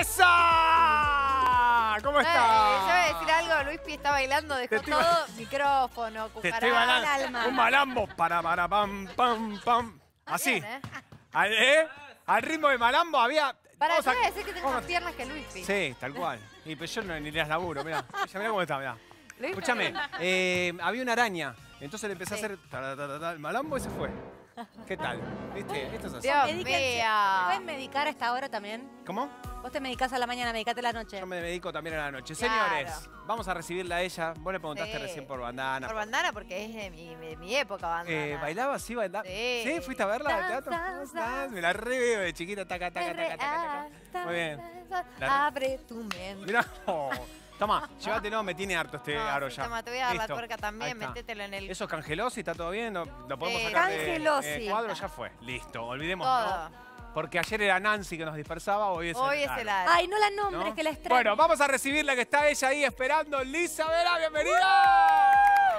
¡Esa! ¿Cómo Eh, yo voy a está? decir algo, Luis Pi está bailando, dejó estoy todo, micrófono, cucaracha, bailando. alma. Un malambo. Para, para, pam, pam, pam. Así. Bien, ¿eh? Al, ¿eh? Al ritmo de malambo había. Para, yo voy a decir que tengo más piernas que Luis Pi. a- Sí, tal cual. Y pues yo no, ni las laburo, mirá. Mirá cómo está, mirá. Luis Pi- Escúchame, eh, había una araña. Entonces le empecé a hacer ta, ta, ta, el malambo y se fue. ¿Qué tal? ¿Viste? Esto es así. Dios Medíquense. mío. ¿Pueden medicar a esta hora también? ¿Cómo? Vos te medicás a la mañana, medicate a la noche. Yo me dedico también a la noche. Claro. Señores, vamos a recibirla a ella. Vos le preguntaste Sí. recién por bandana. Por bandana porque es de mi, de mi época bandana. Eh, ¿Bailaba? ¿Sí? ¿Bailaba? Sí. ¿Fuiste a verla al teatro? dance, dance. Me la re veo de chiquita. Taca, taca, taca, taca, taca. Muy bien. La- Abre tu mente. Mirá. oh. Toma, llévatelo, me tiene harto este No, aro sí, ya. Toma, te voy a dar Listo. la tuerca también, métetelo en el... ¿Eso es cangelosi? ¿Está todo bien? ¿Lo, lo podemos Sí. sacar de- Cangelosi. de cuadro? Ya fue. Listo, olvidemos. Todo. Porque ayer era Nancy que nos dispersaba, hoy es Hoy el es el aro. Ay, no la nombres, ¿no? que la extraño. Bueno, vamos a recibirla que está ella ahí esperando. Lisa Vera, bienvenida.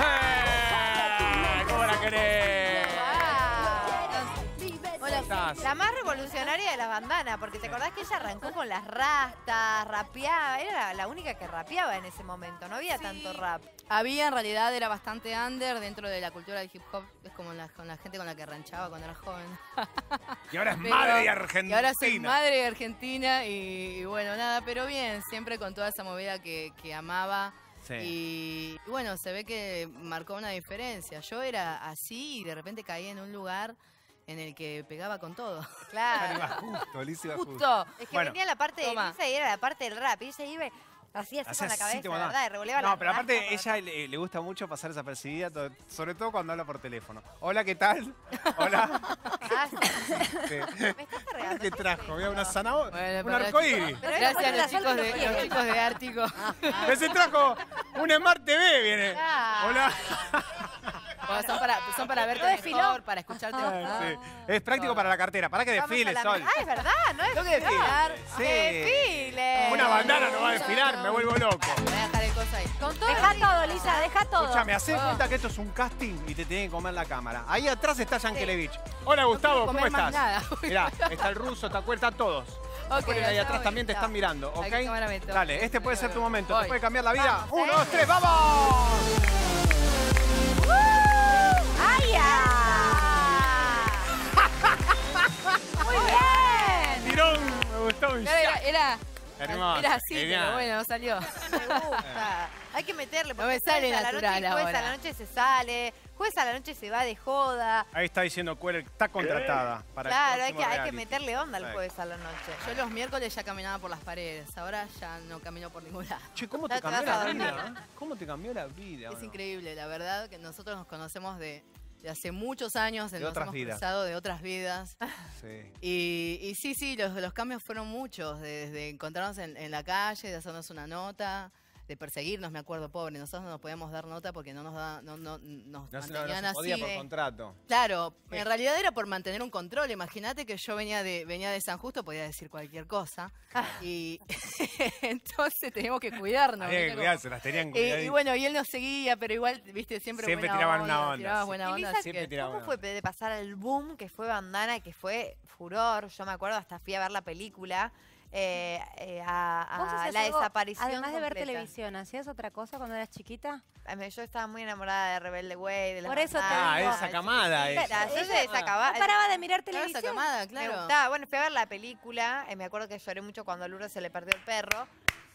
¡Eh! ¿Cómo la querés? La más revolucionaria de las bandanas, porque te acordás que ella arrancó con las rastas, rapeaba, era la, la única que rapeaba en ese momento, no había tanto rap. Había, en realidad, era bastante under dentro de la cultura del hip hop. Es como la, con la gente con la que ranchaba cuando era joven. Y ahora es Pero- madre de Argentina. Y ahora soy madre de Argentina y, y bueno, nada, pero bien, siempre con toda esa movida que, que amaba. Sí. Y, y bueno, se ve que marcó una diferencia. Yo era así y de repente caí en un lugar en el que pegaba con todo. Claro. Iba justo, Lisa iba justo. Justo. Es que Bueno. venía la parte de. Lisa y era la parte del rap. Y ella iba así, así Hacía con la cabeza, mandaba. ¿verdad? Y revoleaba No, pero aparte rastas. ella le, le gusta mucho pasar desapercibida, to- sobre todo cuando habla por teléfono. Hola, ¿qué tal? Hola. Ah, sí. Sí. Me estás cargando. ¿Qué trajo? Mira, una zanahoria, Bueno, un arcoíris. Gracias a los chicos la de, los chicos de Ártico. Que se trajo un Smart TV, viene. Hola. Bueno, son, para, son para verte No desfiló. mejor, para escucharte Ah, mejor. sí. Es práctico para la cartera. Para que desfile, la- Sol. Ah, es verdad, no es que desfilar. Sí. Desfile. Una bandana no va a desfilar, me vuelvo loco. Voy a dejar el cosa ahí. Con todo Deja todo, Lisa, deja todo. Escúchame, hacé Oh. cuenta que esto es un casting y te tienen que comer la cámara. Ahí atrás está Yankelevich. Hola, Gustavo, ¿cómo estás? nada. Mirá, está el ruso, está están todos. Ahí atrás voy, también te están mirando, ¿ok? Dale, este puede ser tu momento. ¿Te Voy. puede cambiar la vida? Vamos, Uno, ¿eh? dos, tres, ¡vamos! Era, era, así, pero bueno, no salió. Me gusta. Hay que meterle. No porque me sale a la natural noche, Jueves a la noche se sale, jueves a la noche se va de joda. Ahí está diciendo Cuero, está contratada para el Claro, hay que, hay que meterle onda el Sí. jueves a la noche. Yo los miércoles ya caminaba por las paredes, ahora ya no camino por ningún lado. Che, ¿cómo te cambió la vida? ¿Cómo te cambió la vida? Es no? increíble, la verdad, que nosotros nos conocemos de, de hace muchos años, De nos otras hemos vidas. cruzado de otras vidas. Sí. Y, y sí, sí, los, los cambios fueron muchos, desde encontrarnos en, en la calle, de hacernos una nota, de perseguirnos, me acuerdo, pobre, nosotros no nos podíamos dar nota porque no nos da, no, no, nos No, se- no mantenían se podía así. por contrato. Claro, en realidad era por mantener un control. Imagínate que yo venía de venía de San Justo, podía decir cualquier cosa. Y entonces teníamos que cuidarnos. Había que cuidarse, las tenían Eh, cuidaditas. y bueno, y él nos seguía, pero igual, viste, siempre Siempre buena tiraban onda, una onda, tiraba sí. buena Y onda, Lisa, Siempre que- tiraba ¿Cómo una fue de pasar al boom que fue Bandana, que fue furor? Yo me acuerdo, hasta fui a ver la película, eh, eh, a, ¿Vos a la algo, desaparición Además de ver televisión, ¿hacías otra cosa cuando eras chiquita? Yo estaba muy enamorada de Rebelde Way, de las Por eso te digo. Ah, esa camada esa. Yo Ella- de esa cama- No paraba de mirar Claro, esa televisión. camada, Me claro. gustaba. Bueno, fui a ver la película. eh, me acuerdo que lloré mucho cuando a Lourdes se le perdió el perro.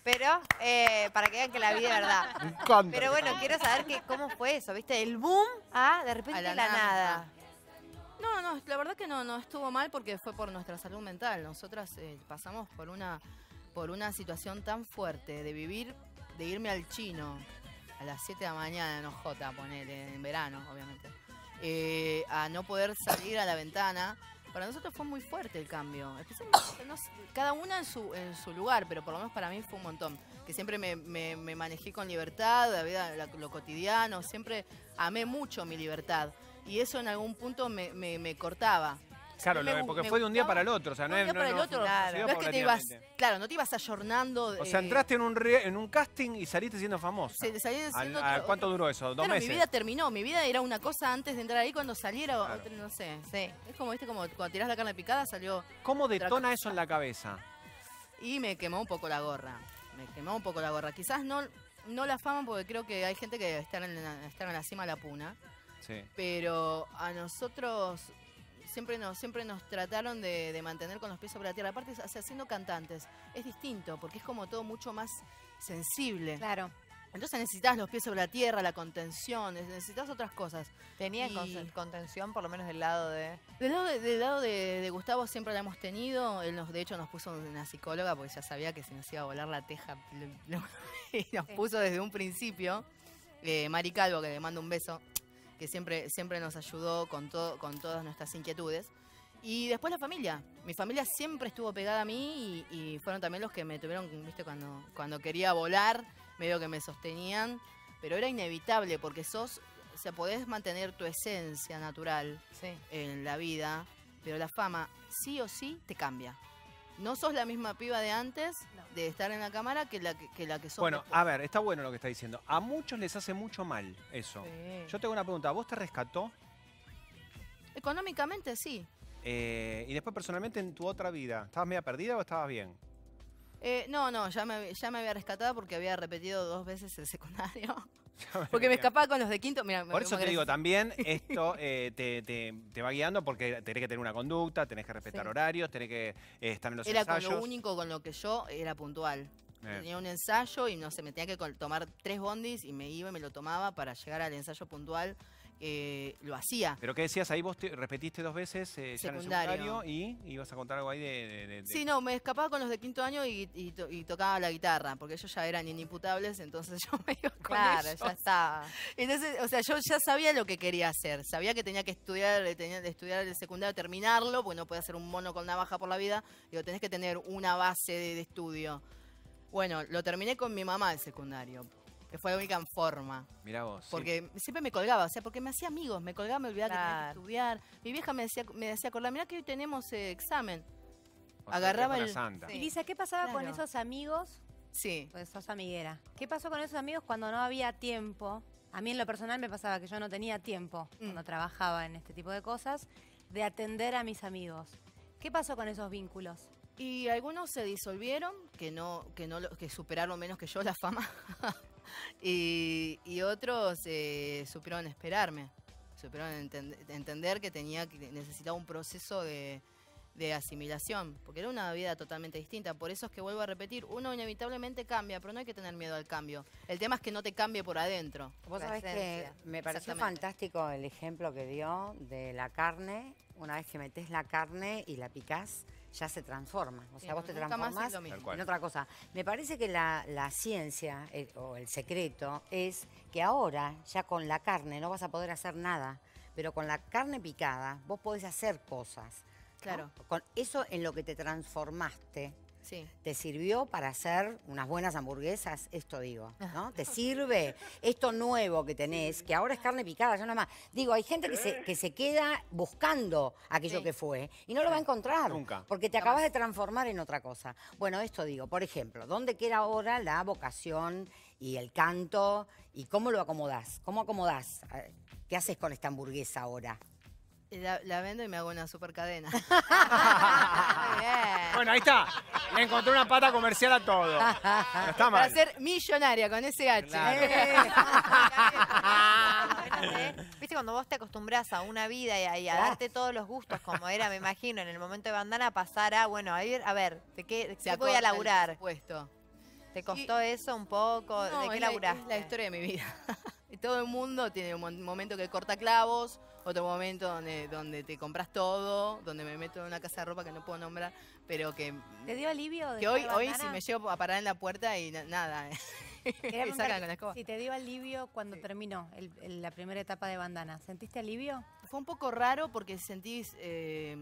Pero, eh, para que vean que la vida es verdad. Pero bueno, quiero saber que, cómo fue eso, ¿viste? El boom a de repente A la la, nada. nada. No, no, la verdad que no, no estuvo mal porque fue por nuestra salud mental. Nosotras eh, pasamos por una, por una situación tan fuerte de vivir, de irme al chino a las 7 de la mañana en Ojota, ponele, en verano, obviamente, eh, a no poder salir a la ventana. Para nosotros fue muy fuerte el cambio. No sé, cada una en su, en su lugar, pero por lo menos para mí fue un montón. Que siempre me, me- me manejé con libertad, la vida, lo cotidiano, siempre amé mucho mi libertad. Y eso en algún punto me, me- me cortaba. Claro, me porque fue de un día para el otro. O sea, no es un día para no- otro. Claro. No es que te ibas, claro, no te ibas ayornando. O sea, eh, entraste en un, re- en un casting y saliste siendo otro- ¿Cuánto duró eso? ¿Dos Claro, meses? mi vida terminó. Mi vida era una cosa antes de entrar ahí. Cuando saliera, Claro. no sé. Sí. Es como, viste, como cuando tirás la carne picada salió. ¿Cómo detona eso en la cabeza? y me quemó un poco la gorra. Me quemó un poco la gorra. Quizás no, no la fama, porque creo que hay gente que está en la, está en la cima de la puna, Sí. pero a nosotros siempre nos, siempre nos trataron de, de mantener con los pies sobre la tierra. Aparte, o sea, siendo cantantes, es distinto, porque es como todo mucho más sensible. Claro. Entonces necesitas los pies sobre la tierra, la contención, necesitas otras cosas. Tenían Y- contención, por lo menos del lado de. Del lado, de, del lado de, de Gustavo siempre la hemos tenido. Él nos, de hecho, nos puso una psicóloga porque ya sabía que se nos iba a volar la teja. y nos puso desde un principio. Eh, Mari Calvo, que le mando un beso, que siempre, siempre nos ayudó con, todo, con todas nuestras inquietudes. Y después la familia. Mi familia siempre estuvo pegada a mí y, y fueron también los que me tuvieron, viste, cuando, cuando quería volar, medio que me sostenían. Pero era inevitable porque sos, o sea, podés mantener tu esencia natural Sí. en la vida, pero la fama sí o sí te cambia. No sos la misma piba de antes No. de estar en la cámara que la que, que la que sos Bueno, después. a ver, está bueno lo que está diciendo. A muchos les hace mucho mal eso. Sí. Yo tengo una pregunta. ¿Vos te rescató? Económicamente sí. Eh, y después personalmente en tu otra vida, ¿estabas media perdida o estabas bien? Eh, no, no, ya me, ya me había rescatado porque había repetido dos veces el secundario. Porque me escapaba con los de quinto. Por eso te digo, también esto eh, te, te- te va guiando porque tenés que tener una conducta, tenés que respetar Sí. horarios, tenés que eh, estar en los Era con ensayos. lo único con lo que yo era puntual. Eh, Tenía un ensayo y no sé, me tenía que tomar tres bondis y me iba y me lo tomaba para llegar al ensayo puntual. Eh, lo hacía. Pero ¿qué decías? Ahí vos te repetiste dos veces eh, ya en el Secundario. y ibas a contar algo ahí de... de- de- Sí, no, me escapaba con los de quinto año y, y to- y tocaba la guitarra, porque ellos ya eran inimputables, entonces yo me iba con Claro, ellos. ya está. Entonces, o sea, yo ya sabía lo que quería hacer, sabía que tenía que estudiar, eh, tenía que estudiar el secundario, terminarlo, porque no podía ser un mono con navaja por la vida, digo, tenés que tener una base de, de estudio. Bueno, lo terminé con mi mamá el secundario, fue la única forma. Mirá vos. sí. Porque siempre me colgaba, o sea, porque me hacía amigos, me colgaba, me olvidaba que tenía que Claro. estudiar. Mi vieja me decía, me decía acordar, mirá que hoy tenemos eh, examen. O agarraba que el- santa. Sí. Y Lisa, ¿qué pasaba con Claro. esos amigos? Sí. Pues sos amiguera. ¿Qué pasó con esos amigos cuando no había tiempo? A mí en lo personal me pasaba que yo no tenía tiempo, Mm. cuando trabajaba en este tipo de cosas, de atender a mis amigos. ¿Qué pasó con esos vínculos? Y algunos se disolvieron, que no, que no que superaron menos que yo la fama. y, y otros eh, supieron esperarme. Supieron entend- entender que tenía que necesitaba un proceso de, de asimilación, porque era una vida totalmente distinta. Por eso es que vuelvo a repetir, uno inevitablemente cambia, pero no hay que tener miedo al cambio. El tema es que no te cambie por adentro. Vos sabés que me pareció fantástico el ejemplo que dio de la carne. Una vez que metés la carne y la picás, ya se transforma. O sea, Sí, vos te transformás en otra cosa. Me parece que la, la ciencia eh, o el secreto es que ahora, ya con la carne, no vas a poder hacer nada. Pero con la carne picada, vos podés hacer cosas. ¿no? Claro. Con eso en lo que te transformaste, Sí. ¿Te sirvió para hacer unas buenas hamburguesas? Esto digo, ¿no? ¿Te sirve esto nuevo que tenés, que ahora es carne picada, ya nada más? Digo, hay gente que se, que se queda buscando aquello Sí. que fue y no lo va a encontrar. Nunca. Porque te acabas de transformar en otra cosa. Bueno, esto digo, por ejemplo, ¿dónde queda ahora la vocación y el canto y cómo lo acomodás? ¿Cómo acomodás? Eh, ¿Qué haces con esta hamburguesa ahora? La, la vendo y me hago una super cadena. Muy bien. Bueno, ahí está. Le encontré una pata comercial a todo. No está Para mal. ser millonaria con ese H. Claro. Imagínate, Viste cuando vos te acostumbras a una vida y a, y a Claro. darte todos los gustos, como era, me imagino, en el momento de bandana, pasar a, bueno, a ir, a ver, ¿de qué, de Se qué voy a laburar? presupuesto. ¿Te costó eso un poco? No, ¿De qué es la- laburaste? es la historia de mi vida. Todo el mundo tiene un momento que corta clavos, otro momento donde, donde te compras todo, donde me meto en una casa de ropa que no puedo nombrar, pero que, ¿Te dio alivio? de que hoy, hoy si me llego a parar en la puerta y na- nada, y sacan preguntarte con la escoba. Si te dio alivio cuando terminó el- el- la primera etapa de bandana, ¿sentiste alivio? Fue un poco raro porque sentís. eh,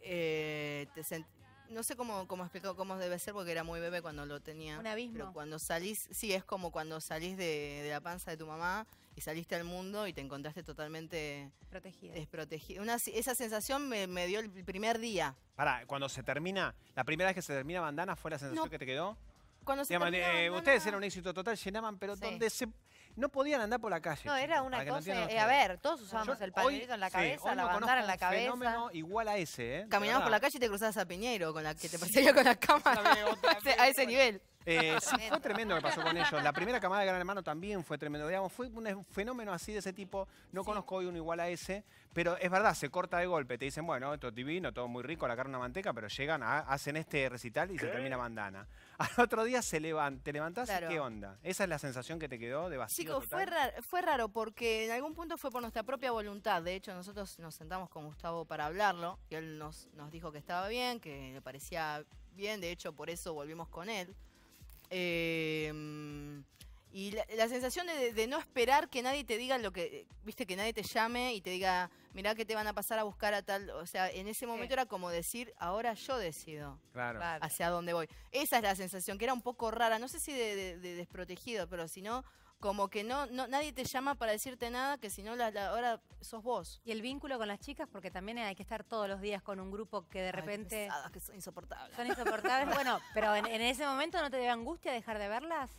eh, te sent- no sé cómo, cómo explicar cómo debe ser porque era muy bebé cuando lo tenía. Un abismo. Pero cuando salís, sí, es como cuando salís de, de la panza de tu mamá y saliste al mundo y te encontraste totalmente Protegida. desprotegido. Una, esa sensación me, me dio el primer día. Pará, cuando se termina, la primera vez que se termina bandana fue la sensación No. que te quedó. Cuando se Digamos, terminó eh, Bandana- ustedes eran un éxito total, llenaban, pero Sí. donde se no podían andar por la calle. No, era una no cosa. eh, a ver, todos usábamos Yo el pañuelito en la cabeza, la bandana en la un cabeza. fenómeno igual a ese, ¿eh? Caminabas por la calle y te cruzabas a Piñero, con la que te perseguía con la cámara. Otra vez, otra A ese- vez, a ese otra nivel. Eh, sí, fue tremendo lo que pasó con ellos. La primera camada de Gran Hermano también fue tremendo. Digamos, fue un fenómeno así de ese tipo. No conozco hoy uno igual a ese, pero es verdad, se corta de golpe. Te dicen, bueno, esto es divino, todo muy rico, la carne una manteca, pero llegan, a- hacen este recital y se termina bandana. Al otro día se levan, te levantás Claro. y qué onda. Esa es la sensación que te quedó de vacío. Chicos, fue raro, fue raro porque en algún punto fue por nuestra propia voluntad. De hecho, nosotros nos sentamos con Gustavo para hablarlo y él nos, nos dijo que estaba bien, que le parecía bien. De hecho, por eso volvimos con él. Eh, y la, la sensación de, de no esperar que nadie te diga lo que, viste, que nadie te llame y te diga, mirá que te van a pasar a buscar a tal, o sea, en ese momento era como decir, ahora yo decido. Claro. hacia dónde voy. Esa es la sensación, que era un poco rara, no sé si de, de- de desprotegido, pero si no, como que no, no nadie te llama para decirte nada, que si no, la, la- ahora sos vos. Y el vínculo con las chicas, porque también hay que estar todos los días con un grupo que de Ay, repente pesadas, que son insoportables. son insoportables. bueno, pero en, en ese momento no te dio angustia dejar de verlas.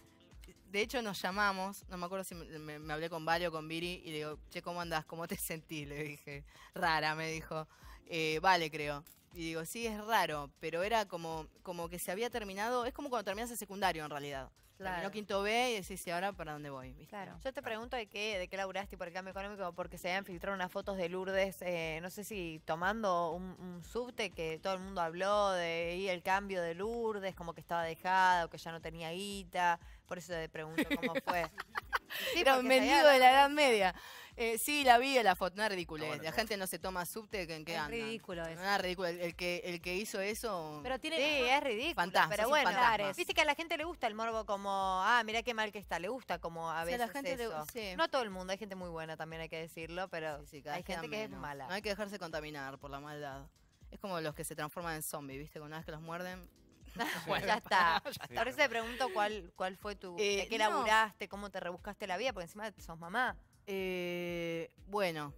De hecho, nos llamamos, no me acuerdo si me, me- me hablé con Vale o con Viri, y le digo, che, ¿cómo andás? ¿Cómo te sentís? Le dije, rara, me dijo. Eh, vale, creo. Y digo, sí, es raro, pero era como, como que se había terminado, es como cuando terminas el secundario en realidad. Terminó Claro. quinto B y decís, ¿y ahora para dónde voy? ¿Viste? Claro. Yo te pregunto de qué, de qué laburaste por el cambio económico, porque se habían filtrado unas fotos de Lourdes, eh, no sé si tomando un, un subte que todo el mundo habló de ahí el cambio de Lourdes, como que estaba dejada o que ya no tenía guita, por eso te pregunto cómo fue. Sí, Era un mendigo de la Edad Media. Eh, sí, la vi en la foto, no ridícula. Ah, bueno, la gente no se toma subte, ¿en qué Es ridículo eso. No, ridículo. El, el que, el que hizo eso... Pero Sí, tiene. es ridículo. Fantasma, pero bueno, fantasma. viste que a la gente le gusta el morbo como, ah, mira qué mal que está, le gusta como a Sí, la veces gente le- eso. sí. No a todo el mundo, hay gente muy buena también hay que decirlo, pero Sí, sí, cada hay gente que es mala. No hay que dejarse contaminar por la maldad. Es como los que se transforman en zombies, ¿viste? Una vez que los muerden... ya está. Te pregunto cuál, cuál fue tu, Eh, de qué no. laburaste, cómo te rebuscaste la vida, porque encima sos mamá. Eh, bueno,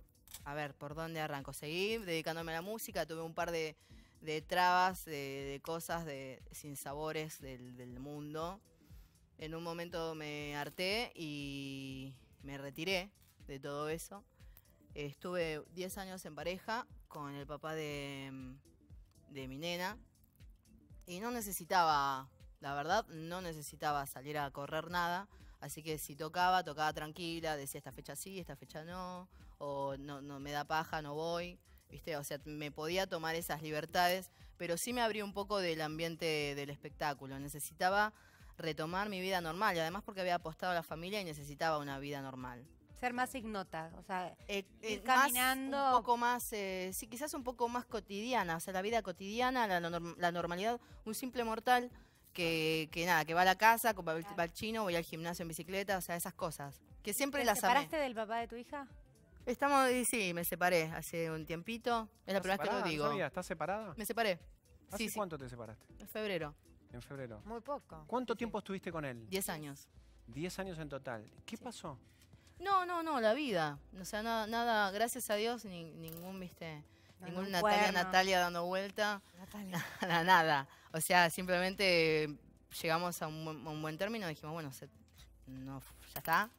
a ver, ¿por dónde arranco? Seguí dedicándome a la música, tuve un par de, de trabas, de, de cosas, de sinsabores del, del mundo. En un momento me harté y me retiré de todo eso. Estuve 10 años en pareja con el papá de, de mi nena y no necesitaba, la verdad, no necesitaba salir a correr nada. Así que si tocaba, tocaba tranquila, decía esta fecha sí, esta fecha no, o no, no me da paja, no voy, ¿viste? O sea, me podía tomar esas libertades, pero sí me abrí un poco del ambiente del espectáculo. Necesitaba retomar mi vida normal y además porque había apostado a la familia y necesitaba una vida normal. Ser más ignota. O sea, Eh, Ir más- caminando. un poco más, eh, sí, quizás un poco más cotidiana, o sea, la vida cotidiana, la, la normalidad, un simple mortal que, que nada, que va a la casa, va, al- va al chino, voy al gimnasio en bicicleta, o sea, esas cosas, que siempre ¿te las amé. separaste del papá de tu hija? Estamos, y sí, me separé hace un tiempito, es la ¿Estás primera vez que lo No digo. sabía, ¿Estás separada? Me separé, ¿Hace sí, sí, cuánto te separaste? en febrero, En febrero. Muy poco. ¿Cuánto tiempo estuviste con él? 10 años. Diez años en total. ¿Qué pasó? No, no, no, la vida, o sea, nada, nada gracias a Dios, ni- ningún, viste, No, ningún Natalia, cuerno. Natalia dando vuelta. Natalia. Nada, nada. O sea, simplemente llegamos a un, buen- a un buen término y dijimos, bueno, se- no, ya está.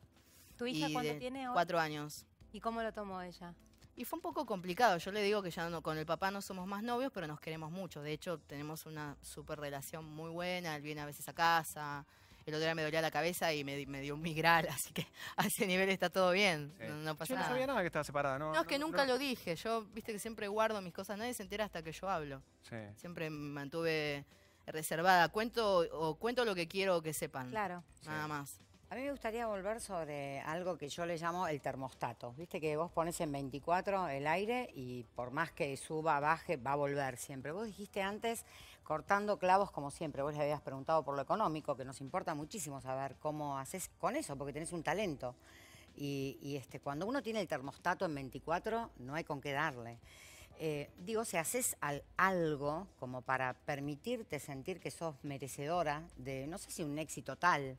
¿Tu hija Y cuánto tiene ahora? Cuatro años. ¿Y cómo lo tomó ella? Y fue un poco complicado. Yo le digo que ya no, con el papá no somos más novios, pero nos queremos mucho. De hecho, tenemos una super relación muy buena. Él viene a veces a casa. El otro día me dolía la cabeza y me, di- me dio un migral, así que a ese nivel está todo bien. Sí. No, no pasa Yo no nada. sabía nada que estaba separada, ¿no? No, es que no- nunca no- lo dije. Yo, viste que siempre guardo mis cosas. Nadie se entera hasta que yo hablo. Sí. Siempre me mantuve reservada. Cuento o cuento lo que quiero que sepan. Claro. Nada más. A mí me gustaría volver sobre algo que yo le llamo el termostato. Viste que vos pones en 24 el aire y por más que suba, baje, va a volver siempre. Vos dijiste antes, cortando clavos como siempre, vos le habías preguntado por lo económico, que nos importa muchísimo saber cómo haces con eso, porque tenés un talento. Y, este, cuando uno tiene el termostato en 24, no hay con qué darle. Eh, digo, si haces al- algo como para permitirte sentir que sos merecedora de, no sé si un éxito tal,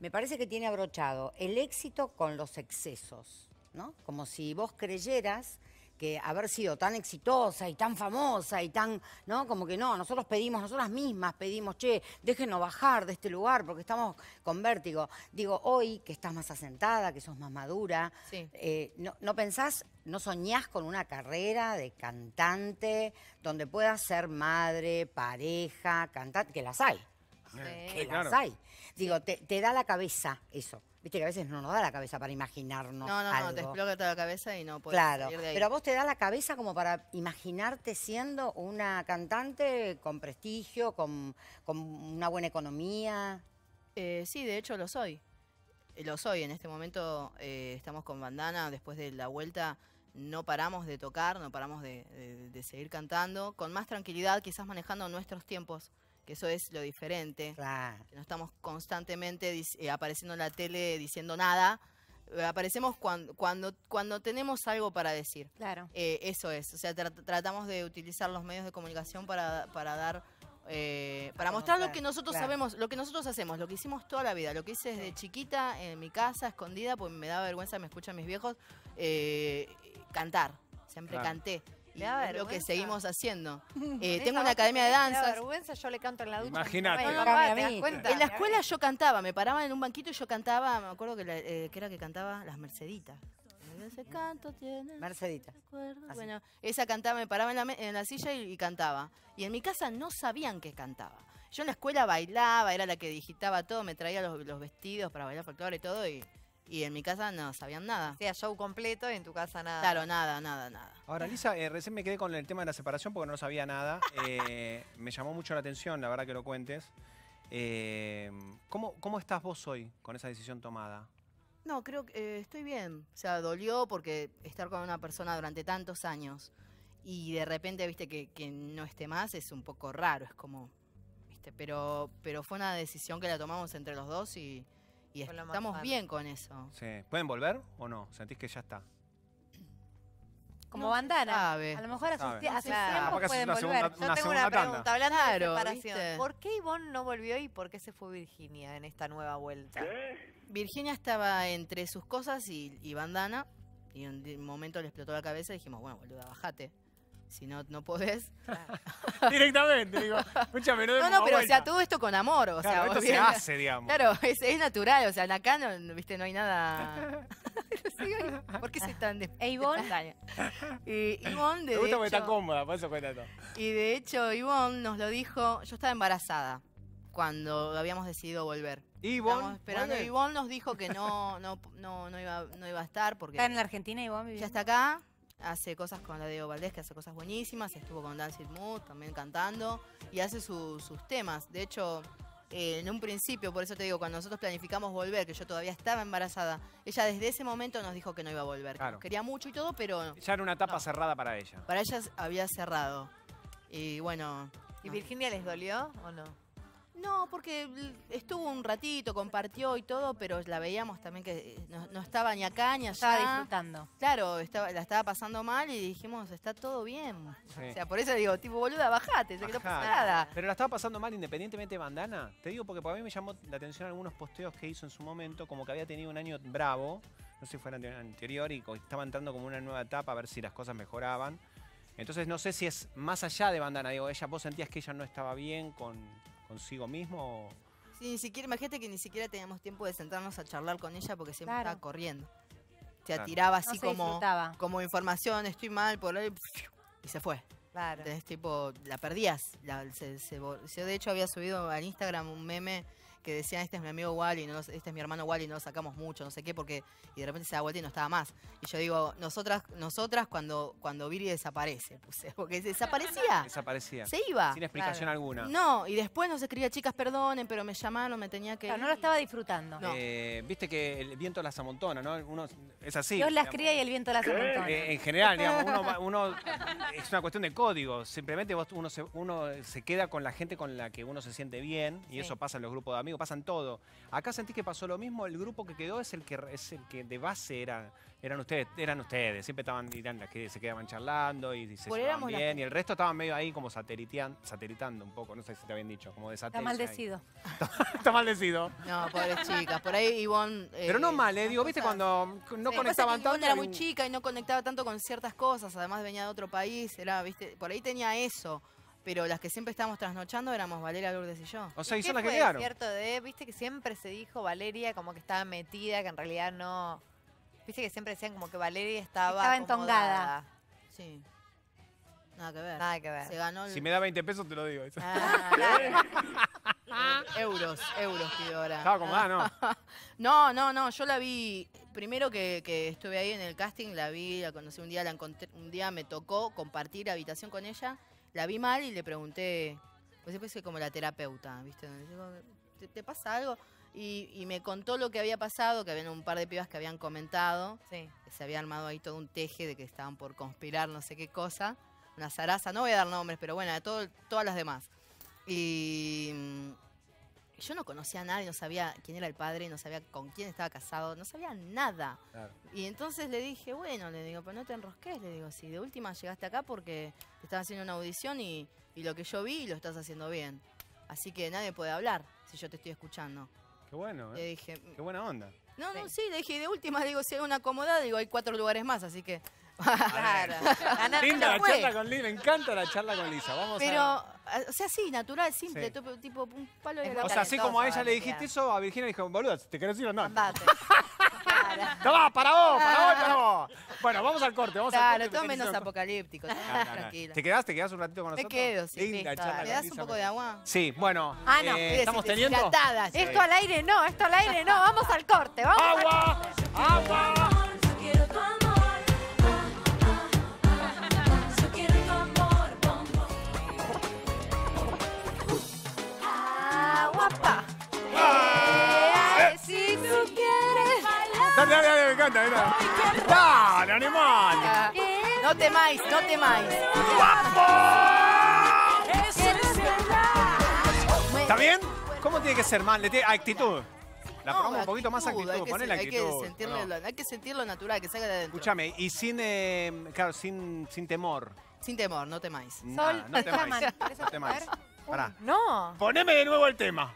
me parece que tiene abrochado el éxito con los excesos, ¿no? Como si vos creyeras que haber sido tan exitosa y tan famosa y tan, ¿no? Como que no, nosotros pedimos, nosotras mismas pedimos, che, déjenos bajar de este lugar porque estamos con vértigo. Digo, hoy que estás más asentada, que sos más madura, Sí. eh, no, no pensás, no soñás con una carrera de cantante donde puedas ser madre, pareja, cantante, que las hay, que claro. las hay. Digo, te, te da la cabeza eso. Viste que a veces no nos da la cabeza para imaginarnos No, no, algo. no, te explota toda la cabeza y no puedes Claro, salir de ahí. pero a vos te da la cabeza como para imaginarte siendo una cantante con prestigio, con, con una buena economía. Eh, sí, de hecho lo soy. Eh, Lo soy. En este momento eh, estamos con Bandana. Después de la vuelta no paramos de tocar, no paramos de, de- de seguir cantando. Con más tranquilidad, quizás manejando nuestros tiempos, que eso es lo diferente. Claro. que no estamos constantemente eh, apareciendo en la tele diciendo nada. Eh, aparecemos cuando, cuando, cuando tenemos algo para decir. Claro. Eh, eso es, o sea, tra- tratamos de utilizar los medios de comunicación para, para dar, eh, para mostrar lo que nosotros claro. sabemos, lo que nosotros hacemos, lo que hicimos toda la vida, lo que hice desde chiquita en mi casa, escondida, pues me da vergüenza, me escuchan mis viejos, eh, cantar, siempre Claro. canté. Y ¿Le da es lo que seguimos haciendo. Eh, tengo una academia de tenés, me da danzas. vergüenza, yo le canto en la ducha. Imagínate. En la escuela yo cantaba, me paraban en un banquito y yo cantaba, me acuerdo que, la- eh, que era que cantaba Las Merceditas. Ese canto tiene Mercedita. Bueno, esa cantaba, me paraba en la, me- en la silla y, y cantaba. Y en mi casa no sabían que cantaba. Yo en la escuela bailaba, era la que digitaba todo, me traía los, los vestidos para bailar folclore y todo, y, y en mi casa no sabían nada. Hacía show completo y en tu casa nada. Claro, nada, nada, nada. Ahora, Lisa, eh, recién me quedé con el tema de la separación porque no sabía nada. Eh, me llamó mucho la atención, la verdad que lo cuentes. Eh, ¿cómo, ¿Cómo estás vos hoy con esa decisión tomada? No, creo que eh, estoy bien. O sea, dolió porque estar con una persona durante tantos años y de repente, viste, que, que no esté más es un poco raro. Es como, viste, pero, pero fue una decisión que la tomamos entre los dos y, y Fue lo más estamos sano. bien con eso. Sí. ¿Pueden volver o no? ¿Sentís que ya está? Como No se bandana. sabe. A lo mejor sabe. tie- Claro. Capaz que haces pueden una volver. segunda- Yo Una tengo una segunda tanda. pregunta, hablando Claro, de separación. ¿viste? ¿Por qué Ivonne no volvió y por qué se fue Virginia en esta nueva vuelta? Virginia estaba entre sus cosas y, y bandana y en un momento le explotó la cabeza y dijimos, bueno, boluda, bajate. Si no, no podés. Directamente, digo. Escúchame, no No, no, pero o sea, todo esto con amor, o sea, Claro, esto se bien- hace, digamos. Claro, es, es natural, o sea, acá no, viste, no hay nada. ¿Por qué soy tan de ¿E Ivonne? Y Ivonne, de Me gusta porque está hecho, cómoda, por eso cuenta todo. y de hecho Ivonne nos lo dijo, yo estaba embarazada cuando habíamos decidido volver. Ivonne, esperando. Ivonne nos dijo que no, no, no, no iba, no iba a estar porque ¿Está en la Argentina y vos ya viviendo? está acá, hace cosas con la Diego Valdés, que hace cosas buenísimas, estuvo con Dancing Mood también cantando y hace su- sus temas. De hecho, eh, en un principio, por eso te digo, cuando nosotros planificamos volver, que yo todavía estaba embarazada, ella desde ese momento nos dijo que no iba a volver. Claro. nos quería mucho y todo, pero Ya era una etapa No. cerrada para ella. para ella había cerrado. Y bueno... ¿Y no. Virginia les dolió o no? No, porque estuvo un ratito, compartió y todo, pero la veíamos también que eh, no, no estaba ni acá ni allá. Estaba disfrutando. Claro, estaba, la estaba pasando mal y dijimos, está todo bien. Sí. O sea, por eso digo, tipo, boluda, bajate, sea, que no pasa nada. Pero la estaba pasando mal independientemente de bandana. Te digo porque para mí me llamó la atención algunos posteos que hizo en su momento, como que había tenido un año bravo, no sé si fue el ante- anterior, y estaba entrando como una nueva etapa a ver si las cosas mejoraban. Entonces no sé si es más allá de bandana, digo, ella, vos sentías que ella no estaba bien con consigo mismo. Sí, ni siquiera, imagínate que ni siquiera teníamos tiempo de sentarnos a charlar con ella porque siempre Claro. estaba corriendo. O sea, Claro. tiraba No así se como, disfrutaba. como información, estoy mal por ahí, y se fue. Claro. Entonces, tipo, la perdías. La- se- se de hecho, había subido al Instagram un meme que decía, este es mi amigo Wally, no, lo- este es mi hermano Wally, no lo sacamos mucho, no sé qué, porque... Y de repente se da vuelta y no estaba más. Y yo digo, nosotras nosotras cuando, cuando Viri desaparece, puse, porque desaparecía, Desaparecía. se iba. Sin explicación claro. alguna. No, y después nos escribía, chicas, perdonen, pero me llamaron, me tenía que Claro, ir". no lo estaba disfrutando. No. Eh, Viste que el viento las amontona, ¿no? Uno, es así. Dios las digamos. cría y el viento las amontona. Eh, en general, digamos, uno, es una cuestión de código. Simplemente vos- uno, se, uno se queda con la gente con la que uno se siente bien, y Sí. eso pasa en los grupos de amigos, pasan todo. Acá sentí que pasó lo mismo, el grupo que quedó es el que es el que de base era, eran ustedes, eran ustedes, siempre estaban eran las que se quedaban charlando y se Por llevaban bien, que- y el resto estaban medio ahí como satelitando un poco, no sé si te habían dicho, como de Está satélite. maldecido. Está maldecido. No, pobres chicas. Por ahí Ivonne. eh, Pero no mal, eh, digo, viste, cuando no conectaban que Ivonne tanto. era muy chica y no conectaba tanto con ciertas cosas. Además venía de otro país. Era, viste, por ahí tenía eso. Pero las que siempre estábamos trasnochando éramos Valeria Lourdes y yo. O sea, y ¿Qué son las que quedaron. cierto de, viste que siempre se dijo Valeria como que estaba metida, que en realidad no... Viste que siempre decían como que Valeria estaba Estaba entongada. acomodada. Sí. Nada que ver. Nada que ver. Se ganó el- Si me da 20 pesos te lo digo. Ah, claro. euros, euros pido ahora. Estaba como, ah, no. No, no, no, yo la vi, primero que, que estuve ahí en el casting, la vi, la conocí un día, la encontré, un día me tocó compartir habitación con ella, la vi mal y le pregunté, pues siempre soy como la terapeuta, ¿viste? ¿te, te pasa algo? Y, y me contó lo que había pasado, que habían un par de pibas que habían comentado, Sí. que se había armado ahí todo un teje de que estaban por conspirar no sé qué cosa, una zaraza, no voy a dar nombres, pero bueno, de todo, todas las demás. Y yo no conocía a nadie, no sabía quién era el padre, no sabía con quién estaba casado, no sabía nada. Claro. Y entonces le dije, bueno, le digo, pero no te enrosques, le digo, si de última llegaste acá porque te están haciendo una audición y, y lo que yo vi lo estás haciendo bien. Así que nadie puede hablar si yo te estoy escuchando. Qué bueno, Le ¿eh? dije, Qué buena onda. no, no, sí, le dije, y de última, le digo, si hay una acomodada, digo, hay cuatro lugares más, así que... Claro. Linda la charla con Lisa, me encanta la charla con Lisa. Vamos Pero, a... ah, o sea, sí, natural, simple, Sí. tipo, tipo un palo de la O sea, así como a ella le dijiste eso, a Virginia dijo, boludo, ¿te querés ir o no? Andate. Claro. Para vos, para vos, para vos. Bueno, vamos al corte, vamos al Claro, corte. todo te menos apocalíptico, No, no, tranquila. ¿Te quedás? ¿Te quedás un ratito con Me nosotros? quedo, sí, Linda charla. ¿Me das un poco me- de agua? Sí, bueno, Ah, no. eh, ¿estamos teniendo? Sí. Esto al aire no, esto al aire no. Vamos al corte, vamos al ¡Agua! ¡Agua! Dale, dale, dale, me encanta, mira. ¡Dale, animal! No temáis, no temáis. ¿Está bien? ¿Cómo tiene que ser, man? Le tiene- actitud. La No, ponemos un poquito más actitud, actitud, hay que la hay que actitud. sentirle ¿o no? lo- hay que sentirlo natural, que salga de adentro. Escúchame, y sin, eh, claro, sin, sin temor. Sin temor, no temáis. Nada, Sol, no te temáis. llaman. ¿Querés No temáis. Pará. No. Poneme de nuevo el tema.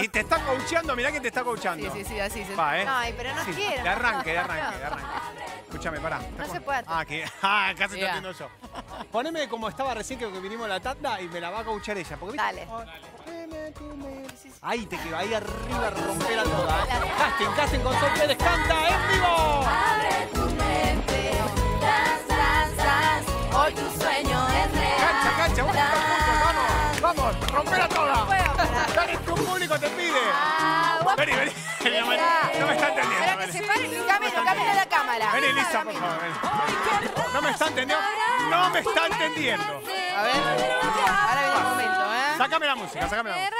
Y te está coacheando, mirá que te está Sí, coacheando. sí, sí, así. se- Va, ¿eh? Ay, pero no Sí, quiero. De arranque, de arranque, de arranque. Escúchame, pará. No se puede. Ah, que, ah, casi te entiendo yo. Poneme como estaba recién que vinimos a la tanda y me la va a coachar ella. Porque, ¿viste? Dale. Ahí te quedo, ahí arriba, rompera toda. ¿eh? Casting, casting con Sol Pérez, canta en vivo. Abre tu mente. Tras, tras, tras. Hoy tu sueño público te pide. Vení, vení. vení, no, me, no me está entendiendo. Pero que vení. se pare el Camino, camino a la cámara. Vení, Lisa, por favor. vení. No me está entendiendo. No me está entendiendo. A ver, ahora viene el momento, ¿eh? Sácame la música, sácame la música.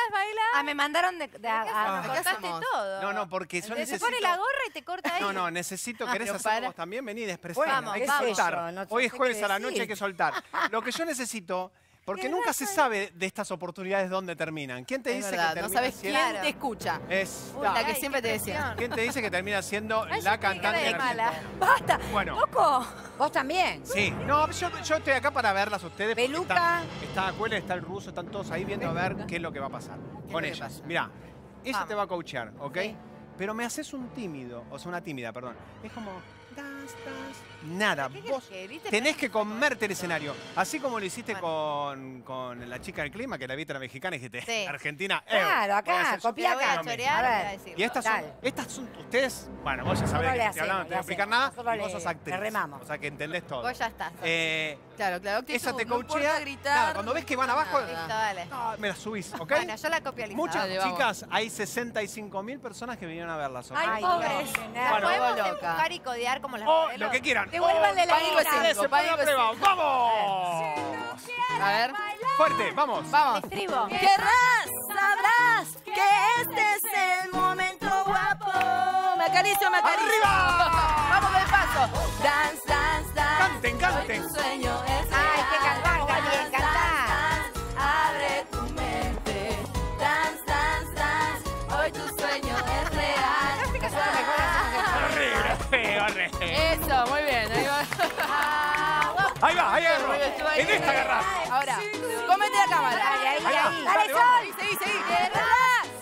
Ah, me mandaron de, de- a- a- ¿Qué Cortaste todo. No, no, porque yo Se necesito... pone la gorra y te corta ahí. No, no, necesito, Ah, ¿querés pero hacer para. vos también? Vení, expresar. Vamos, hay que vamos. soltar. No Hoy es jueves a la noche, hay que soltar. Lo que yo necesito, porque nunca se sabe de estas oportunidades dónde terminan. ¿Quién te Es dice verdad, que no termina sabes siendo... quién te escucha. Es... Uy, la ay, que siempre te decía. ¿Quién te dice que termina siendo Ay, la cantante de mala. ¡Basta! Bueno. ¿Vos también? sí. No, yo, yo estoy acá para verlas a ustedes. Peluca. Está, está Acuela, está el ruso, están todos ahí viendo a ver qué es lo que va a pasar con ellas. Mirá, ella Vamos. te va a coachear, ¿ok? Sí. Pero me haces un tímido, o sea, una tímida, perdón. Es como... Das, das, nada, ¿Qué vos que tenés que comerte el escenario. Así como lo hiciste Bueno. con, con la chica del clima, que la viste la mexicana y dijiste, Sí. Argentina, eh, Claro, acá, copia Te acá. chorear A y estas son, estas son ustedes, bueno, vos ya sabés qué estoy hablando, no te voy a le explicar nada, y vos sos actriz. remamos. O sea que entendés todo. Vos ya estás. Eh, Claro, claro. esa te no coachea. gritar. Nada, cuando ves que van abajo, Listo, dale. no, me la subís, ¿ok? Bueno, yo la copio. Muchas Dale, chicas, hay 65 mil personas que vinieron a verlas. ¿ok? Ay, pobres. no, ¿La Bueno. podemos empujar y codear como las O modelos? lo que quieran. Devuélvanle la pánico. ¡Vamos! A ver, Fuerte, vamos. vamos. Estribo. Querrás, sabrás que este es el momento guapo. Me acaricio, me acaricio. ¡Arriba! Vamos del paso. Dance, dance, dance. Canten, canten. Hoy tu sueño En esta agarrás. Ahora, cómete la cámara. Ahí, ahí, Ahí va, ahí. dale, vamos. Seguí, seguí, seguí.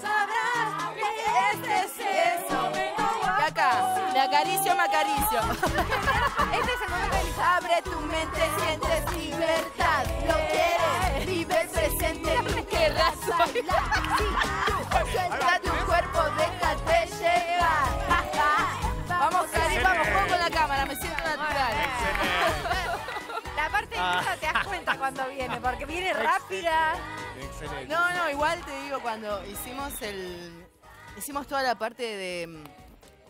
Sabrás que este es el momento. Y acá, me acaricio, me acaricio. Este es el momento de Abre tu mente, sientes libertad. Lo quieres, vive el presente, tú querrás bailar. Suelta tu cuerpo, déjate llevar. Vamos, Cari, vamos, pongo la cámara, me siento natural. La parte de Ah. te cuando viene, porque viene rápida. Excelente. No, no, igual te digo, cuando hicimos el. Hicimos toda la parte de,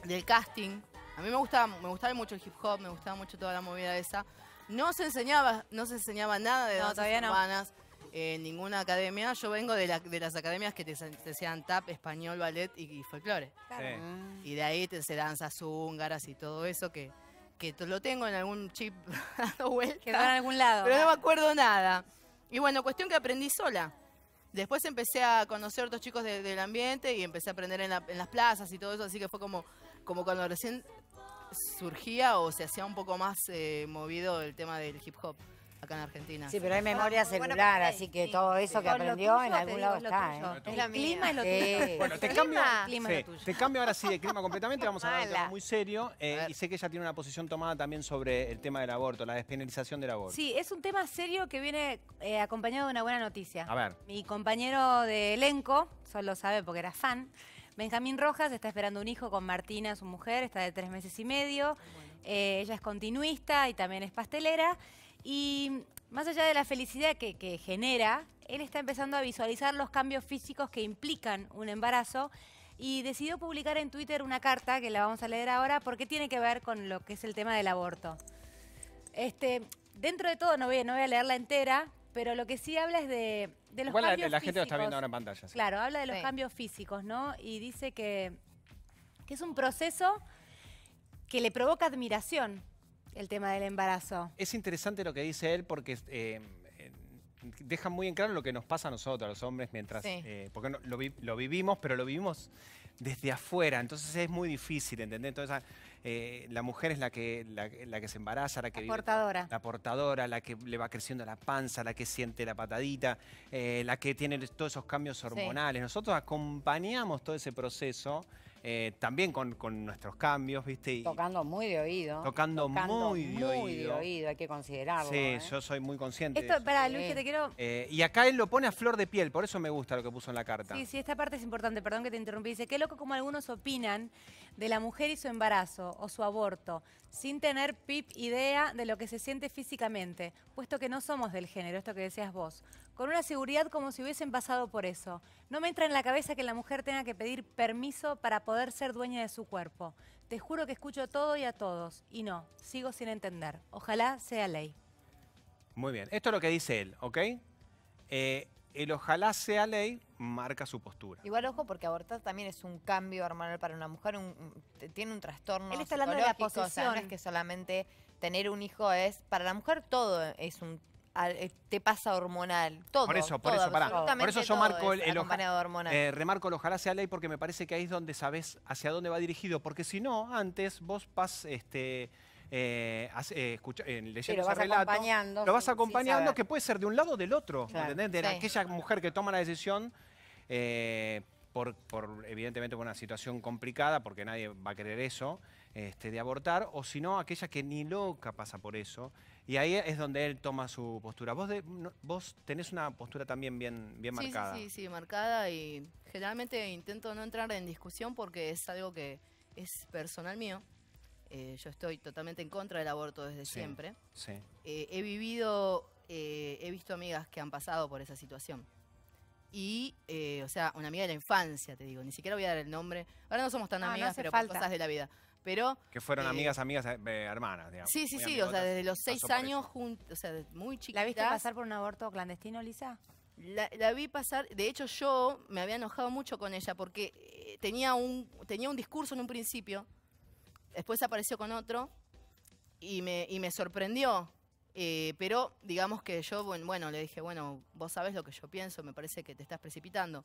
del casting. A mí me gustaba, me gustaba mucho el hip hop, me gustaba mucho toda la movida esa. No se enseñaba, no se enseñaba nada de No, danzas todavía no. urbanas en ninguna academia. Yo vengo de, la- de las academias que te, te enseñan tap, español, ballet y, y folclore. Sí. Y de ahí te se danzas húngaras y todo eso que, que lo tengo en algún chip dando vueltas. Quedó en algún lado. Pero no me acuerdo nada. Y bueno, cuestión que aprendí sola. Después empecé a conocer otros chicos de- del ambiente y empecé a aprender en, la- en las plazas y todo eso, así que fue como, como cuando recién surgía o se hacía un poco más eh, movido el tema del hip hop acá en Argentina. Sí, pero hay memoria celular, así que sí. todo eso que aprendió tuyo, en algún lado es lo está, tuyo. ¿eh? Es El clima es lo Sí. tuyo. Bueno, te El cambio, clima. clima sí, es lo tuyo. te cambio ahora sí de clima completamente. Vamos a hablar de un tema muy serio. eh, y sé que ella tiene una posición tomada también sobre el tema del aborto, la despenalización del aborto. Sí, es un tema serio que viene eh, acompañado de una buena noticia. A ver. Mi compañero de elenco, solo sabe porque era fan, Benjamín Rojas está esperando un hijo con Martina, su mujer, está de tres meses y medio. Eh, ella es continuista y también es pastelera. Y más allá de la felicidad que, que genera, él está empezando a visualizar los cambios físicos que implican un embarazo y decidió publicar en Twitter una carta que la vamos a leer ahora porque tiene que ver con lo que es el tema del aborto. Este, dentro de todo, no voy, no voy a leerla entera, pero lo que sí habla es de, de los Igual la, cambios la gente lo está viendo ahora en pantalla. sí. Claro, habla de los Sí. cambios físicos, ¿no? Y dice que, que es un proceso que le provoca admiración el tema del embarazo. Es interesante lo que dice él porque eh, deja muy en claro lo que nos pasa a nosotros, a los hombres, mientras. Sí. eh, porque no- lo, vi- lo vivimos, pero lo vivimos desde afuera. Entonces es muy difícil, ¿entendés? Entonces, eh, la mujer es la que, la, la que se embaraza, la que La vive- portadora. La portadora, la que le va creciendo la panza, la que siente la patadita, eh, la que tiene todos esos cambios hormonales. Nosotros acompañamos todo ese proceso eh, también con, con nuestros cambios, ¿viste? Y- Tocando muy de oído. Tocando muy de oído. hay que considerarlo. Sí, ¿eh? yo soy muy consciente. de Esto, para Sí. Luis, que te quiero... Eh, y acá él lo pone a flor de piel, por eso me gusta lo que puso en la carta. Sí, sí, esta parte es importante, perdón que te interrumpí. Dice, qué loco como algunos opinan de la mujer y su embarazo o su aborto, sin tener pip idea de lo que se siente físicamente, puesto que no somos del género, esto que decías vos. Con una seguridad como si hubiesen pasado por eso. No me entra en la cabeza que la mujer tenga que pedir permiso para poder ser dueña de su cuerpo. Te juro que escucho todo y a todos. Y no, sigo sin entender. Ojalá sea ley. Muy bien, esto es lo que dice él, ¿ok? Eh, el ojalá sea ley marca su postura. Igual ojo porque abortar también es un cambio hormonal para una mujer, un- tiene un trastorno Él está hablando de la psicológico, o sea, no es posesión. que solamente tener un hijo es, para la mujer todo es un, te pasa hormonal, todo. Por eso, por todo, eso, pará. Por eso yo marco es el, el oja- eh, remarco el ojalá sea ley porque me parece que ahí es donde sabes hacia dónde va dirigido. Porque si no, antes vos vas este, eh, eh, escucha- eh, leyendo Sí, lo ese relato, acompañando. lo vas acompañando que puede ser de un lado o del otro. Claro. ¿entendés? De Sí. aquella mujer que toma la decisión eh, por, por, evidentemente por una situación complicada, porque nadie va a querer eso, este, de abortar, o si no, aquella que ni loca pasa por eso. Y ahí es donde él toma su postura. Vos, de- no- vos tenés una postura también bien, bien Sí, marcada. Sí, sí, sí, marcada y generalmente intento no entrar en discusión porque es algo que es personal mío. Eh, yo estoy totalmente en contra del aborto desde Sí. siempre. Sí. Eh, he vivido, eh, he visto amigas que han pasado por esa situación. Y, eh, o sea, una amiga de la infancia, te digo, ni siquiera voy a dar el nombre. Ahora no somos tan amigas, pero por cosas de la vida. Pero Que fueron Eh, amigas, amigas, eh, hermanas, digamos. sí, sí, sí, o sea, desde los seis años, eso. jun- o sea, muy chiquitas. ¿La viste pasar por un aborto clandestino, Lisa? La, la vi pasar, de hecho yo me había enojado mucho con ella porque eh, tenía un, tenía un discurso en un principio, después apareció con otro y me, y me sorprendió. eh, pero digamos que yo, bueno, bueno, le dije, bueno, vos sabés lo que yo pienso, me parece que te estás precipitando.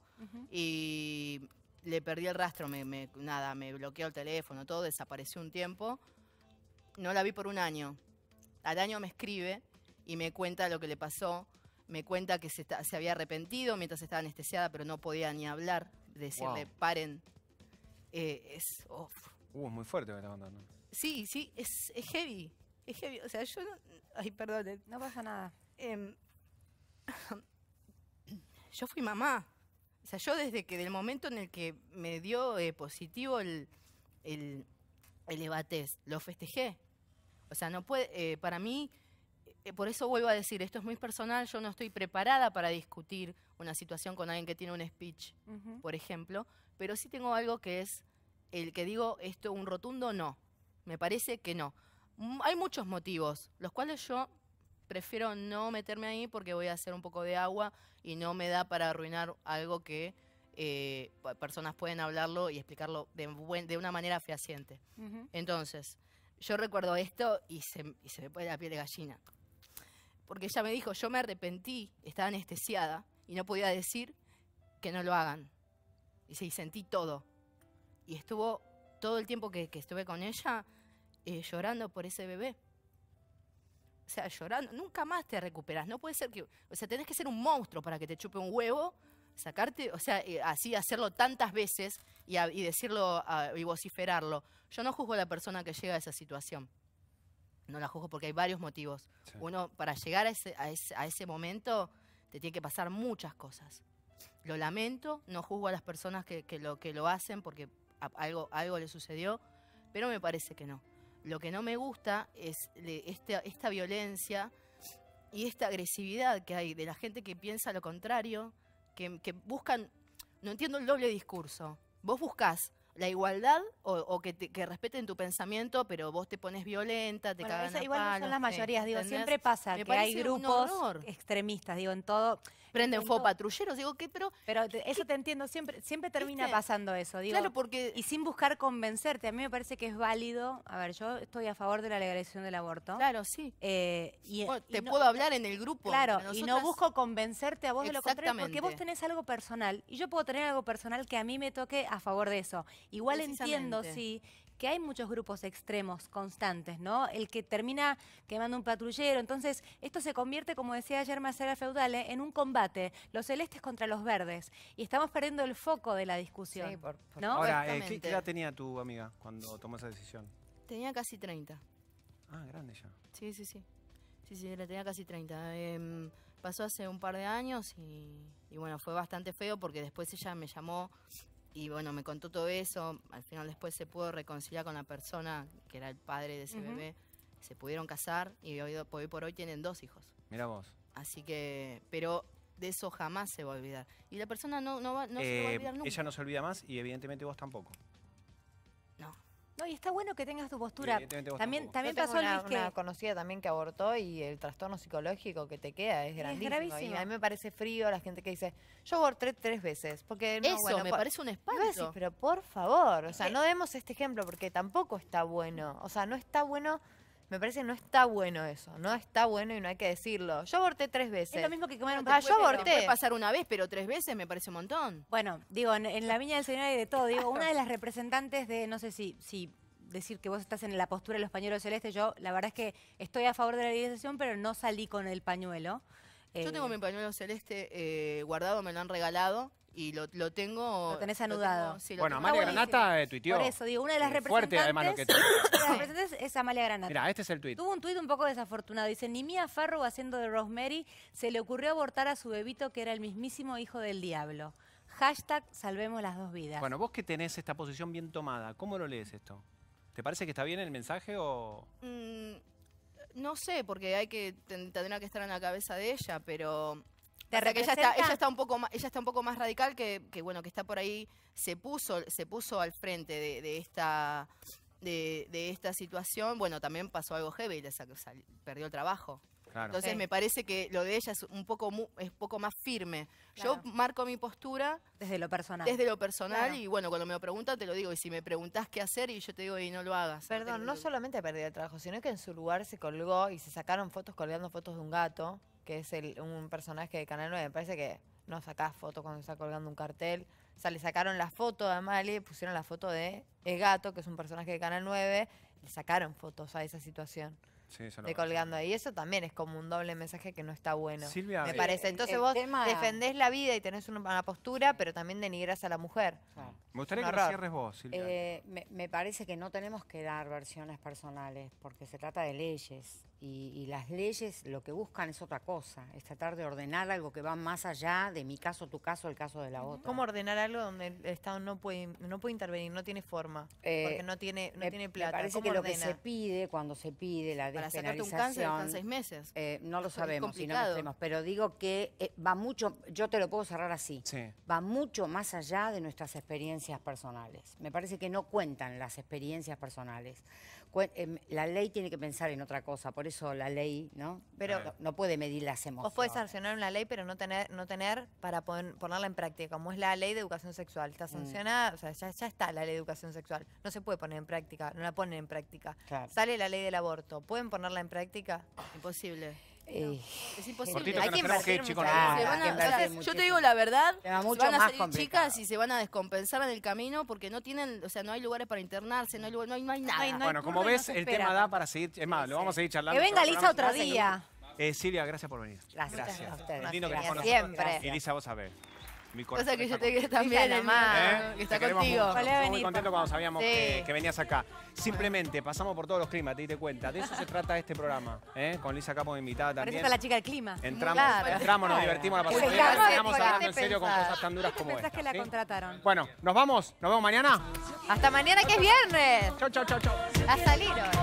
Y le perdí el rastro, me, me- nada, me bloqueó el teléfono, todo, desapareció un tiempo. No la vi por un año. Al año me escribe y me cuenta lo que le pasó. Me cuenta que se, está- se había arrepentido mientras estaba anestesiada, pero no podía ni hablar. Decirle, Wow. paren. Eh, es, uf. Uh, es muy fuerte lo que estás contando. Sí, sí, es, es heavy. Es heavy. O sea, yo no. Ay, perdón. No pasa nada. em, yo fui mamá. O sea, yo desde que del momento en el que me dio eh, positivo el, el, el Evatez, lo festejé. O sea, no puede, eh, para mí, eh, por eso vuelvo a decir, esto es muy personal, yo no estoy preparada para discutir una situación con alguien que tiene un speech, por ejemplo, pero sí tengo algo que es el que digo esto un rotundo no. Me parece que no. Hay muchos motivos, los cuales yo prefiero no meterme ahí porque voy a hacer un poco de agua y no me da para arruinar algo que eh, personas pueden hablarlo y explicarlo de, buen- de una manera fehaciente. Ujú. Entonces, yo recuerdo esto y se, y se me pone la piel de gallina. Porque ella me dijo, yo me arrepentí, estaba anestesiada y no podía decir que no lo hagan. Y sí, sentí todo. Y estuvo todo el tiempo que, que estuve con ella eh, llorando por ese bebé. O sea, llorando. Nunca más te recuperas. No puede ser que... O sea, tenés que ser un monstruo para que te chupe un huevo, sacarte, o sea, eh, así hacerlo tantas veces y, a- y decirlo y vociferarlo. Yo no juzgo a la persona que llega a esa situación. No la juzgo porque hay varios motivos. Sí. Uno, para llegar a ese, a, ese, a ese momento, te tiene que pasar muchas cosas. Lo lamento, no juzgo a las personas que, que lo, que lo hacen porque algo, algo le sucedió, pero me parece que no. Lo que no me gusta es le- esta, violencia y esta agresividad que hay de la gente que piensa lo contrario, que, que buscan, no entiendo el doble discurso. Vos buscás la igualdad o, o que, te- que respeten tu pensamiento, pero vos te pones violenta, te Bueno, cagan eso a igual no son las mayorías, digo, ¿entendés? siempre pasa Me que hay grupos extremistas, digo, en todo, Prenden en fuego to- patrulleros, digo, ¿qué? Pero, pero te- eso te entiendo, siempre siempre termina ¿Viste? pasando eso, digo. claro, porque... Y sin buscar convencerte, a mí me parece que es válido, a ver, yo estoy a favor de la legalización del aborto. Claro, sí. eh, y, Bueno, y te no- puedo hablar en el grupo. Claro, y no busco convencerte a vos de lo contrario, porque vos tenés algo personal y yo puedo tener algo personal que a mí me toque a favor de eso. Igual entiendo, sí, que hay muchos grupos extremos constantes, ¿no? El que termina quemando un patrullero. Entonces, esto se convierte, como decía ayer Marcela Feudale, en un combate, los celestes contra los verdes. Y estamos perdiendo el foco de la discusión. Sí, por- por- ¿no? Ahora, eh, ¿qué, qué edad tenía tu amiga cuando tomó esa decisión? Tenía casi 30. Ah, grande ya. Sí, sí, sí. Sí, sí, la tenía casi 30. Em, pasó hace un par de años y, y bueno, fue bastante feo porque después ella me llamó y bueno, me contó todo eso. Al final después se pudo reconciliar con la persona que era el padre de ese bebé. Se pudieron casar y hoy, hoy por hoy tienen dos hijos. Mira vos. Así que, pero de eso jamás se va a olvidar. Y la persona no, no, va, no se va a Eh, olvidar nunca. ella no se olvida más y evidentemente vos tampoco. No. Y está bueno que tengas tu postura. También, también Yo tengo pasó, una, Luis, que... una conocida también que abortó y el trastorno psicológico que te queda es grandísimo. gravísimo. Y a mí me parece frío la gente que dice, yo aborté tres veces. Porque no, eso bueno, me por- parece un decís, espanto. pero por favor, o sea, Eh. no demos este ejemplo porque tampoco está bueno. O sea, no está bueno, me parece que no está bueno eso. No está bueno y no hay que decirlo. Yo aborté tres veces. Es lo mismo que comer un Ah, pastel. yo aborté. puede pasar una vez, pero tres veces me parece un montón. Bueno, digo, en, en la Viña del Señor hay de todo. Digo, una de las representantes de, no sé si, si decir que vos estás en la postura de los pañuelos celestes, yo la verdad es que estoy a favor de la legalización, pero no salí con el pañuelo. Yo Eh, tengo mi pañuelo celeste eh, guardado, me lo han regalado y lo, lo tengo. Lo tenés tengo- anudado. sí, lo Bueno, tengo. Amalia. Granata eh, tuiteó. Por eso, digo, una de las representantes. fuerte, además, lo que una de las representantes es Amalia Granata. Mira, este es el tuit. Tuvo un tuit un poco desafortunado. Dice, ni Mia Farrow haciendo de Rosemary se le ocurrió abortar a su bebito que era el mismísimo hijo del diablo. Hashtag salvemos las dos vidas. Bueno, vos que tenés esta posición bien tomada, ¿cómo lo lees esto? ¿Te parece que está bien el mensaje o...? Mm, no sé, porque hay que ten- tendrá que estar en la cabeza de ella, pero ¿Te pasa que ella está, ella está un poco más, ella está un poco más radical que, que, bueno, que está por ahí, se puso, se puso al frente de, de esta de, de esta situación. Bueno, también pasó algo heavy, le sal- perdió el trabajo. Claro. Entonces Sí. me parece que lo de ella es un poco mu- es poco más firme. Yo Claro. marco mi postura Desde lo personal. desde lo personal Claro. y bueno, cuando me lo preguntan te lo digo y si me preguntás qué hacer y yo te digo y no lo hagas. Perdón, no solamente perdió el trabajo, sino que en su lugar se colgó y se sacaron fotos colgando fotos de un gato, que es el, un personaje de Canal 9. Me parece que no sacás fotos cuando está colgando un cartel. O sea, le sacaron la foto de Amalie, pusieron la foto de El Gato, que es un personaje de Canal 9, le sacaron fotos a esa situación. Sí, eso lo de colgando ahí. Eso también es como un doble mensaje que no está bueno. Silvia, me eh, parece. Entonces el vos tema- defendés la vida y tenés una, postura, pero también denigras a la mujer. Claro. Me gustaría que lo cierres vos, Silvia. Eh, me, me parece que no tenemos que dar versiones personales porque se trata de leyes y, y las leyes lo que buscan es otra cosa, es tratar de ordenar algo que va más allá de mi caso, tu caso, el caso de la otra. ¿Cómo ordenar algo donde el Estado no puede, no puede intervenir, no tiene forma? Eh, porque no tiene, no me, tiene me plata. parece ¿Cómo que lo que se pide cuando se pide la Para sacarte un cáncer están despenalización seis meses. eh, no lo sabemos si no complicado. mezclemos, pero digo que eh, va mucho, yo te lo puedo cerrar así, Sí. va mucho más allá de nuestras experiencias personales. Me parece que no cuentan las experiencias personales. Em, la ley tiene que pensar en otra cosa, por eso la ley no, Pero- no, no puede medir las emociones. Vos podés sancionar una ley, pero no tener, no tener para poner- ponerla en práctica, como es la ley de educación sexual. Está Mm. sancionada, o sea, ya, ya está la ley de educación sexual. No se puede poner en práctica, no la ponen en práctica. Claro. Sale la ley del aborto. ¿Pueden ponerla en práctica? Imposible. Eh, Es imposible. Cortito Hay que nos que que ir, chicos. Se van que a- yo muchísimo. te digo la verdad, se mucho van a salir complicado. chicas y se van a descompensar en el camino porque no tienen, o sea, no hay lugares para internarse, no hay, lugar- no hay, no hay nada. Ay, no hay Bueno, como ves, el espera. tema da para seguir. Es más, lo vamos a seguir charlando. Que venga Lisa otro día. Eh, Silvia, gracias por venir. Gracias. Gracias. a ustedes. Lindo que Gracias. Siempre. Y Lisa, vos sabés. Mi Cosa corazón que yo te quiero también, mío, ¿Eh? que está Te contigo. mucho. Estamos muy venir, contentos cuando sabíamos Sí. que, que venías acá. Simplemente pasamos por todos los climas, te diste cuenta. De eso se trata este programa. ¿eh? Con Lisa Capo de invitada también. la chica del clima. Entramos, Claro. entramos, nos divertimos, la pasamos bien. Estamos ¿por qué hablando en serio con cosas tan duras como esta. que la ¿sí? contrataron. Bueno, nos vamos. Nos vemos mañana. Hasta mañana que es viernes. Chau, chau, chau, chau. A salir hoy.